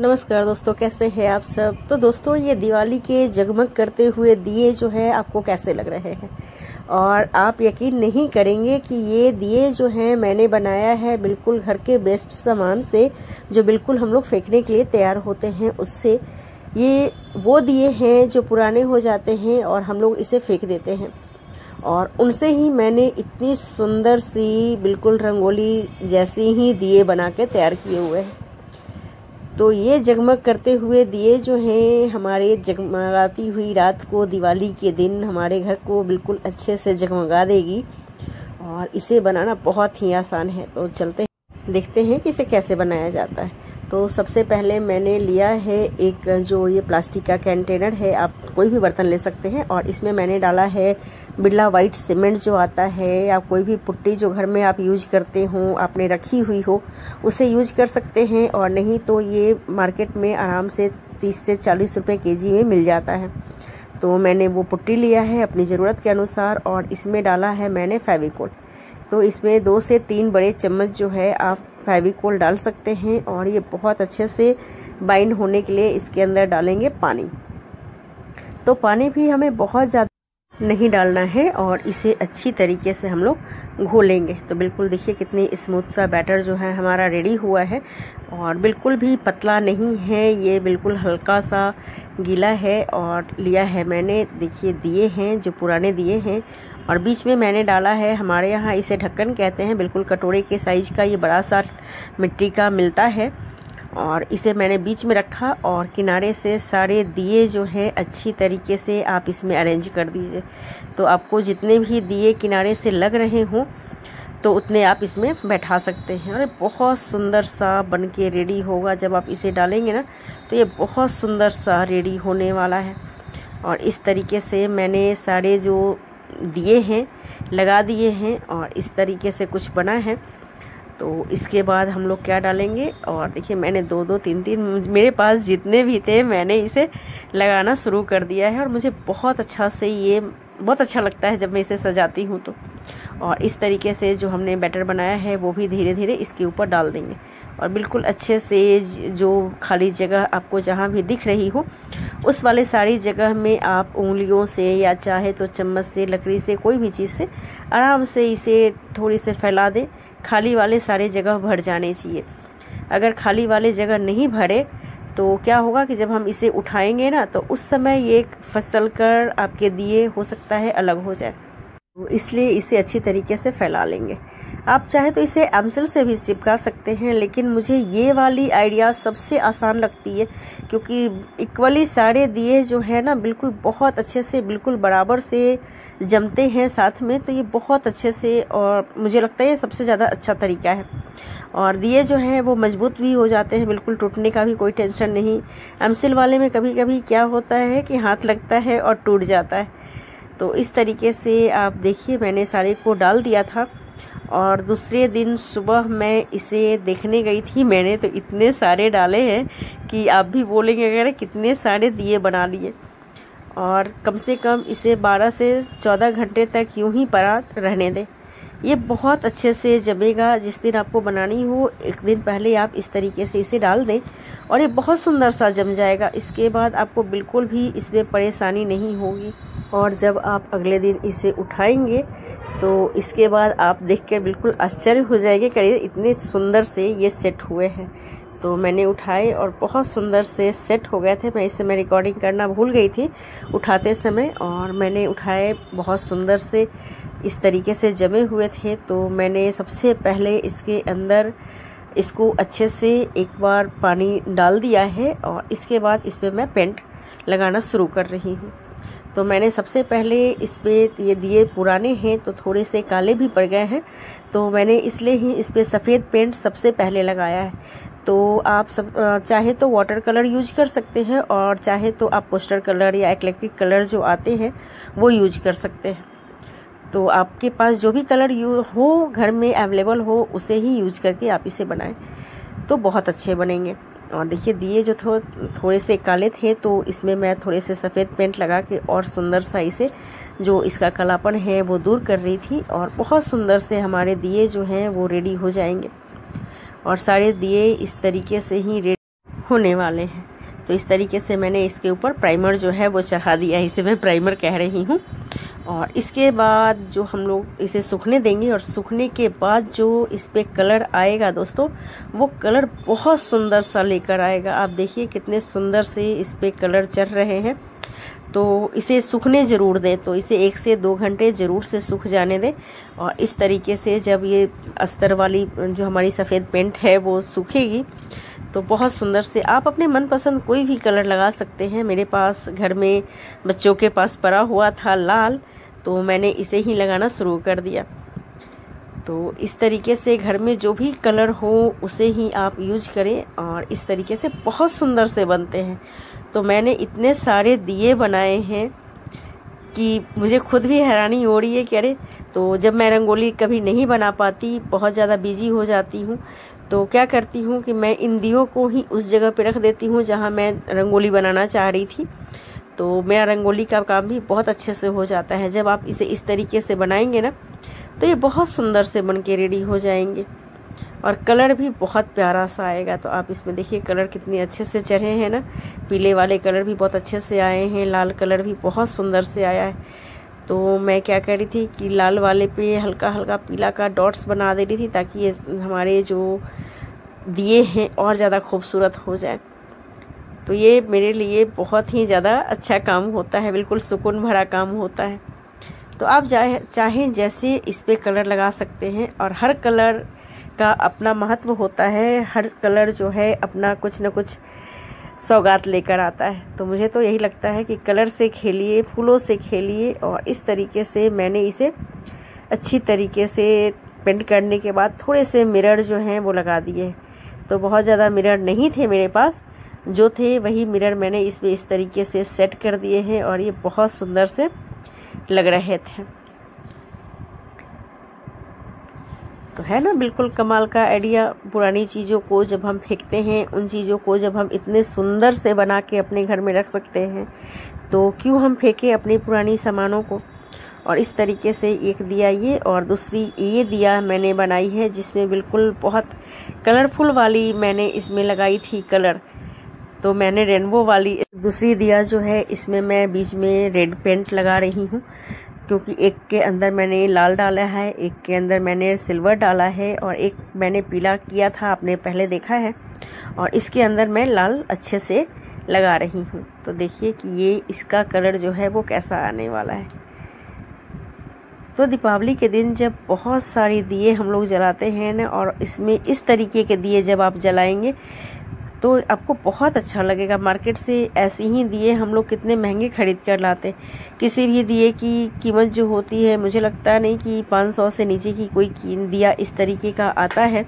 नमस्कार दोस्तों, कैसे हैं आप सब? तो दोस्तों, ये दिवाली के जगमग करते हुए दिए जो है, आपको कैसे लग रहे हैं? और आप यकीन नहीं करेंगे कि ये दिए जो हैं, मैंने बनाया है बिल्कुल घर के बेस्ट सामान से, जो बिल्कुल हम लोग फेंकने के लिए तैयार होते हैं उससे। ये, वो दिए हैं जो पुराने हो जाते हैं और हम लोग इसे फेंक देते हैं। और उनसे ही मैंने इतनी सुंदर सी, बिल्कुल रंगोली जैसी ही दिए बना के तैयार किए हुए हैं। तो ये जगमग करते हुए दिए जो हैं, हमारे जगमगाती हुई रात को, दिवाली के दिन, हमारे घर को बिल्कुल अच्छे से जगमगा देगी। और इसे बनाना बहुत ही आसान है। तो चलते हैं, देखते हैं कि इसे कैसे बनाया जाता है। तो सबसे पहले मैंने लिया है एक, जो ये प्लास्टिक का कंटेनर है, आप कोई भी बर्तन ले सकते हैं। और इसमें मैंने डाला है बिरला वाइट सीमेंट जो आता है, या कोई भी पुट्टी जो घर में आप यूज़ करते हो, आपने रखी हुई हो, उसे यूज़ कर सकते हैं। और नहीं तो ये मार्केट में आराम से तीस से चालीस रुपये के में मिल जाता है। तो मैंने वो पुट्टी लिया है अपनी ज़रूरत के अनुसार, और इसमें डाला है मैंने फेविकोल। तो इसमें दो से तीन बड़े चम्मच जो है, आप फेविकोल डाल सकते हैं और ये बहुत अच्छे से बाइंड होने के लिए इसके अंदर डालेंगे पानी। तो पानी भी हमें बहुत ज़्यादा नहीं डालना है और इसे अच्छी तरीके से हम लोग घोलेंगे तो बिल्कुल देखिए कितनी स्मूथ सा बैटर जो है हमारा रेडी हुआ है और बिल्कुल भी पतला नहीं है, ये बिल्कुल हल्का सा गीला है और लिया है मैंने। देखिए दिए हैं, जो पुराने दिए हैं और बीच में मैंने डाला है, हमारे यहाँ इसे ढक्कन कहते हैं। बिल्कुल कटोरे के साइज़ का ये बड़ा सा मिट्टी का मिलता है। और इसे मैंने बीच में रखा और किनारे से सारे दिए जो है, अच्छी तरीके से आप इसमें अरेंज कर दीजिए। तो आपको जितने भी दिए किनारे से लग रहे हों तो उतने आप इसमें बैठा सकते हैं। और बहुत सुंदर सा बन के रेडी होगा। जब आप इसे डालेंगे ना तो ये बहुत सुंदर सा रेडी होने वाला है। और इस तरीके से मैंने सारे जो दिए हैं, लगा दिए हैं और इस तरीके से कुछ बना है। तो इसके बाद हम लोग क्या डालेंगे? और देखिए, मैंने दो दो, तीन तीन, मेरे पास जितने भी थे, मैंने इसे लगाना शुरू कर दिया है। और मुझे बहुत अच्छा से ये, बहुत अच्छा लगता है जब मैं इसे सजाती हूँ तो। और इस तरीके से जो हमने बैटर बनाया है, वो भी धीरे धीरे इसके ऊपर डाल देंगे। और बिल्कुल अच्छे से जो खाली जगह आपको जहाँ भी दिख रही हो, उस वाले सारी जगह में आप उंगलियों से या चाहे तो चम्मच से, लकड़ी से, कोई भी चीज़ से आराम से इसे थोड़ी से फैला दें। खाली वाले सारे जगह भर जाने चाहिए। अगर खाली वाले जगह नहीं भरे तो क्या होगा कि जब हम इसे उठाएँगे ना तो उस समय ये फ़सल कर आपके दिए हो सकता है अलग हो जाए। इसलिए इसे अच्छी तरीके से फैला लेंगे। आप चाहे तो इसे एमसिल से भी चिपका सकते हैं, लेकिन मुझे ये वाली आइडिया सबसे आसान लगती है, क्योंकि इक्वली सारे दिए जो है ना, बिल्कुल बहुत अच्छे से, बिल्कुल बराबर से जमते हैं साथ में तो ये बहुत अच्छे से और मुझे लगता है ये सबसे ज़्यादा अच्छा तरीका है। और दिए जो हैं वो मज़बूत भी हो जाते हैं, बिल्कुल टूटने का भी कोई टेंशन नहीं। एमसिल वाले में कभी कभी क्या होता है कि हाथ लगता है और टूट जाता है। तो इस तरीके से आप देखिए, मैंने साड़ी को डाल दिया था और दूसरे दिन सुबह मैं इसे देखने गई थी। मैंने तो इतने सारे डाले हैं कि आप भी बोलेंगे, अगर कितने सारे दिए बना लिए? और कम से कम इसे 12 से 14 घंटे तक यूँ ही पड़ा रहने दें। ये बहुत अच्छे से जमेगा, जिस दिन आपको बनानी हो, एक दिन पहले आप इस तरीके से इसे डाल दें और ये बहुत सुंदर सा जम जाएगा। इसके बाद आपको बिल्कुल भी इसमें परेशानी नहीं होगी। और जब आप अगले दिन इसे उठाएँगे तो इसके बाद आप देख कर बिल्कुल आश्चर्य हो जाएँगे, करिए, इतने सुंदर से ये सेट हुए हैं। तो मैंने उठाए और बहुत सुंदर से सेट हो गए थे। मैं इस समय रिकॉर्डिंग करना भूल गई थी उठाते समय, और मैंने उठाए बहुत सुंदर से। इस तरीके से जमे हुए थे तो मैंने सबसे पहले इसके अंदर इसको अच्छे से एक बार पानी डाल दिया है और इसके बाद इस पर मैं पेंट लगाना शुरू कर रही हूँ। तो मैंने सबसे पहले इस पर ये दिए पुराने हैं तो थोड़े से काले भी पड़ गए हैं तो मैंने इसलिए ही इस पर सफ़ेद पेंट सबसे पहले लगाया है। तो आप सब चाहे तो वाटर कलर यूज़ कर सकते हैं और चाहे तो आप पोस्टर कलर या इलेक्ट्रिक कलर जो आते हैं, वो यूज़ कर सकते हैं। तो आपके पास जो भी कलर यू हो घर में अवेलेबल हो उसे ही यूज़ करके आप इसे बनाएँ। तो बहुत अच्छे बनेंगे। और देखिए दिए जो थो, थोड़े से काले थे तो इसमें मैं थोड़े से सफ़ेद पेंट लगा के और सुंदर सा इसे जो इसका कलापन है वो दूर कर रही थी। और बहुत सुंदर से हमारे दिए जो हैं वो रेडी हो जाएँगे। और सारे दिए इस तरीके से ही रेडी होने वाले हैं। तो इस तरीके से मैंने इसके ऊपर प्राइमर जो है वो चढ़ा दिया इसे मैं प्राइमर कह रही हूँ। और इसके बाद जो हम लोग इसे सूखने देंगे और सूखने के बाद जो इस पे कलर आएगा दोस्तों, वो कलर बहुत सुंदर सा लेकर आएगा। आप देखिए कितने सुंदर से इस पे कलर चढ़ रहे हैं। तो इसे सूखने ज़रूर दें तो इसे एक से दो घंटे ज़रूर से सूख जाने दें। और इस तरीके से जब ये अस्तर वाली जो हमारी सफ़ेद पेंट है, वो सूखेगी तो बहुत सुंदर से आप अपने मनपसंद कोई भी कलर लगा सकते हैं। मेरे पास, घर में बच्चों के पास पड़ा हुआ था लाल तो मैंने इसे ही लगाना शुरू कर दिया। तो इस तरीके से घर में जो भी कलर हो, उसे ही आप यूज़ करें और इस तरीके से बहुत सुंदर से बनते हैं। तो मैंने इतने सारे दिए बनाए हैं कि मुझे खुद भी हैरानी हो रही है कि अरे तो जब मैं रंगोली कभी नहीं बना पाती, बहुत ज़्यादा बिज़ी हो जाती हूँ तो क्या करती हूँ कि मैं इन दियों को ही उस जगह पे रख देती हूँ जहाँ मैं रंगोली बनाना चाह रही थी। तो मेरा रंगोली का काम भी बहुत अच्छे से हो जाता है। जब आप इसे इस तरीके से बनाएँगे ना तो ये बहुत सुंदर से बन के रेडी हो जाएँगे। और कलर भी बहुत प्यारा सा आएगा। तो आप इसमें देखिए, कलर कितने अच्छे से चढ़े हैं ना। पीले वाले कलर भी बहुत अच्छे से आए हैं, लाल कलर भी बहुत सुंदर से आया है। तो मैं क्या कह रही थी कि लाल वाले पे हल्का हल्का पीला का डॉट्स बना दे रही थी ताकि ये हमारे जो दिए हैं और ज़्यादा खूबसूरत हो जाए। तो ये मेरे लिए बहुत ही ज़्यादा अच्छा काम होता है, बिल्कुल सुकून भरा काम होता है। तो आप चाहें जैसे इस पर कलर लगा सकते हैं और हर कलर का अपना महत्व होता है, हर कलर जो है अपना कुछ न कुछ सौगात लेकर आता है। तो मुझे तो यही लगता है कि कलर से खेलिए, फूलों से खेलिए और इस तरीके से मैंने इसे अच्छी तरीके से पेंट करने के बाद थोड़े से मिरर जो हैं वो लगा दिए। तो बहुत ज़्यादा मिरर नहीं थे मेरे पास जो थे, वही मिरर मैंने इसमें इस तरीके से सेट कर दिए हैं और ये बहुत सुंदर से लग रहे थे। तो है ना, बिल्कुल कमाल का आइडिया पुरानी चीज़ों को जब हम फेंकते हैं, उन चीज़ों को जब हम इतने सुंदर से बना के अपने घर में रख सकते हैं तो क्यों हम फेंके अपनी पुरानी सामानों को? और इस तरीके से एक दिया ये और दूसरी ये दिया मैंने बनाई है, जिसमें बिल्कुल बहुत कलरफुल वाली मैंने इसमें लगाई थी कलर तो मैंने रेनबो वाली दूसरी दिया जो है, इसमें मैं बीच में रेड पेंट लगा रही हूँ, क्योंकि एक के अंदर मैंने लाल डाला है, एक के अंदर मैंने सिल्वर डाला है और एक मैंने पीला किया था, आपने पहले देखा है, और इसके अंदर मैं लाल अच्छे से लगा रही हूँ। तो देखिए कि ये इसका कलर जो है, वो कैसा आने वाला है। तो दीपावली के दिन जब बहुत सारी दिए हम लोग जलाते हैं ना, और इसमें इस तरीके के दिए जब आप जलाएँगे तो आपको बहुत अच्छा लगेगा। मार्केट से ऐसे ही दिए हम लोग कितने महँगे खरीद कर लाते। किसी भी दिए की कीमत जो होती है, मुझे लगता नहीं कि 500 से नीचे की कोई दिया इस तरीके का आता है,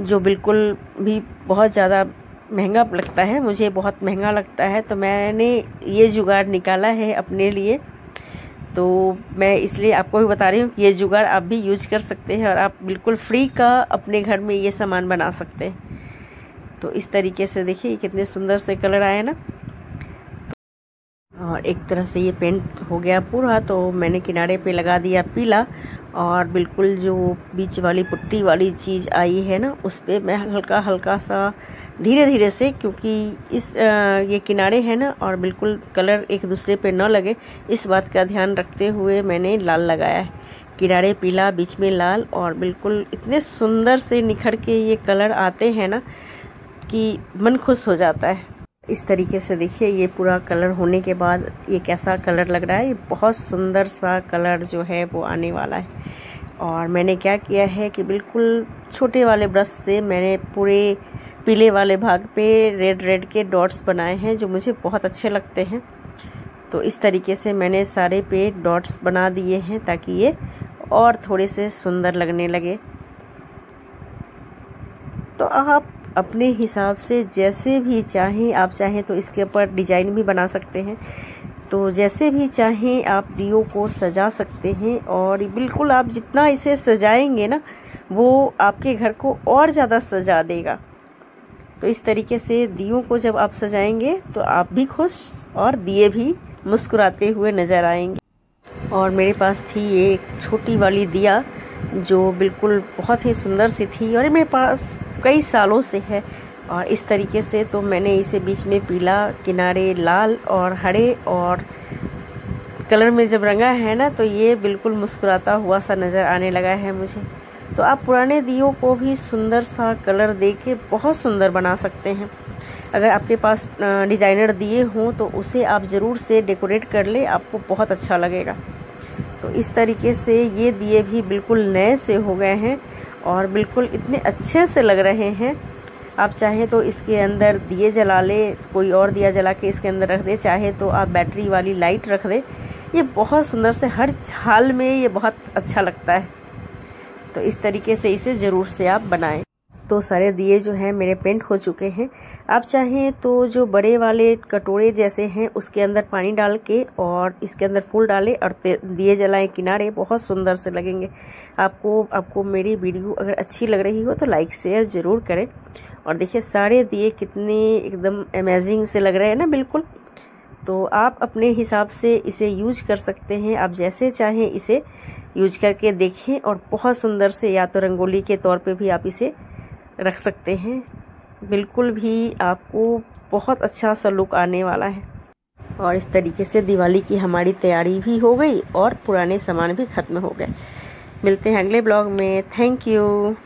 जो बिल्कुल भी बहुत ज़्यादा महँगा लगता है। मुझे बहुत महँगा लगता है तो मैंने ये जुगाड़ निकाला है अपने लिए। तो मैं इसलिए आपको भी बता रही हूँ कि ये जुगाड़ आप भी यूज़ कर सकते हैं और आप बिल्कुल फ्री का अपने घर में ये सामान बना सकते हैं। तो इस तरीके से देखिए कितने सुंदर से कलर आए ना। और एक तरह से ये पेंट हो गया पूरा तो मैंने किनारे पे लगा दिया पीला। और बिल्कुल जो बीच वाली पुट्टी वाली चीज़ आई है ना, उस पर मैं हल्का हल्का सा धीरे धीरे से, क्योंकि इस ये किनारे हैं ना, और बिल्कुल कलर एक दूसरे पे न लगे। इस बात का ध्यान रखते हुए मैंने लाल लगाया है। किनारे पीला, बीच में लाल, और बिल्कुल इतने सुंदर से निखर के ये कलर आते हैं ना कि मन खुश हो जाता है। इस तरीके से देखिए, ये पूरा कलर होने के बाद ये कैसा कलर लग रहा है। ये बहुत सुंदर सा कलर जो है वो आने वाला है। और मैंने क्या किया है कि बिल्कुल छोटे वाले ब्रश से मैंने पूरे पीले वाले भाग पे रेड रेड के डॉट्स बनाए हैं, जो मुझे बहुत अच्छे लगते हैं। तो इस तरीके से मैंने सारे पे डॉट्स बना दिए हैं ताकि ये और थोड़े से सुंदर लगने लगे। तो आप अपने हिसाब से जैसे भी चाहें, आप चाहें तो इसके ऊपर डिज़ाइन भी बना सकते हैं। तो जैसे भी चाहें आप दियो को सजा सकते हैं और बिल्कुल आप जितना इसे सजाएँगे ना, वो आपके घर को और ज़्यादा सजा देगा। तो इस तरीके से दियो को जब आप सजाएँगे तो आप भी खुश और दिए भी मुस्कुराते हुए नज़र आएँगे। और मेरे पास थी एक छोटी वाली दिया, जो बिल्कुल बहुत ही सुंदर सी थी और मेरे पास कई सालों से है। और इस तरीके से तो मैंने इसे बीच में पीला, किनारे लाल और हरे और कलर में जब रंगा है ना तो ये बिल्कुल मुस्कुराता हुआ सा नज़र आने लगा है मुझे। तो आप पुराने दियों को भी सुंदर सा कलर दे के बहुत सुंदर बना सकते हैं। अगर आपके पास डिज़ाइनर दिए हों तो उसे आप ज़रूर से डेकोरेट कर ले, आपको बहुत अच्छा लगेगा। तो इस तरीके से ये दिए भी बिल्कुल नए से हो गए हैं। और बिल्कुल इतने अच्छे से लग रहे हैं। आप चाहे तो इसके अंदर दिए जला ले, कोई और दिया जला के इसके अंदर रख दे। चाहे तो आप बैटरी वाली लाइट रख दे। ये बहुत सुंदर से हर हाल में ये बहुत अच्छा लगता है। तो इस तरीके से इसे ज़रूर से आप बनाएँ। तो सारे दिए जो हैं मेरे पेंट हो चुके हैं। आप चाहें तो जो बड़े वाले कटोरे जैसे हैं, उसके अंदर पानी डाल के और इसके अंदर फूल डालें और दिए जलाएँ किनारे। बहुत सुंदर से लगेंगे। आपको आपको मेरी वीडियो अगर अच्छी लग रही हो तो लाइक, शेयर ज़रूर करें। और देखिए, सारे दिए कितने एकदम अमेजिंग से लग रहे हैं ना, बिल्कुल। तो आप अपने हिसाब से इसे यूज़ कर सकते हैं। आप जैसे चाहें इसे यूज़ करके देखें और बहुत सुंदर से या तो रंगोली के तौर पे भी आप इसे रख सकते हैं। बिल्कुल भी आपको बहुत अच्छा सा लुक आने वाला है। और इस तरीके से दिवाली की हमारी तैयारी भी हो गई और पुराने सामान भी ख़त्म हो गए। मिलते हैं अगले ब्लॉग में। Thank you.